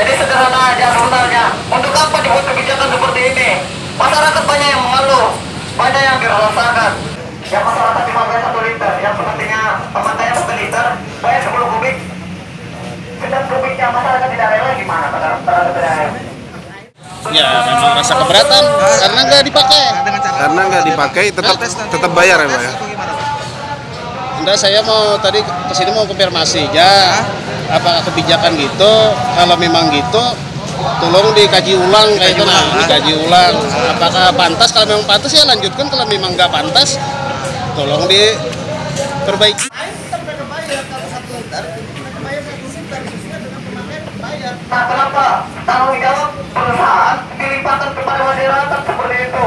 Jadi sederhana aja sebenarnya. Untuk apa dibuat kebijakan seperti ini? Masyarakat banyak yang mengeluh, banyak yang dirasakan. Yang masyarakat cuma bayar satu liter, yang sepertinya pemakaian satu liter, bayar 10 kubik. Sedang kubiknya masyarakat tidak rela gimana pada pada tidak Ya memang rasa keberatan karena nggak dipakai. Karena nggak dipakai tetap tetap bayar ya Pak ya. Enggak, saya mau tadi ke sini mau konfirmasi ya. Apakah kebijakan gitu? Kalau memang gitu, tolong dikaji ulang kayak itu nah, dikaji ulang. Apakah pantas? Kalau memang pantas ya lanjutkan. Kalau memang nggak pantas, tolong diperbaiki. Nah kenapa tanggung jawab perusahaan dilimpahkan kepada masyarakat seperti itu?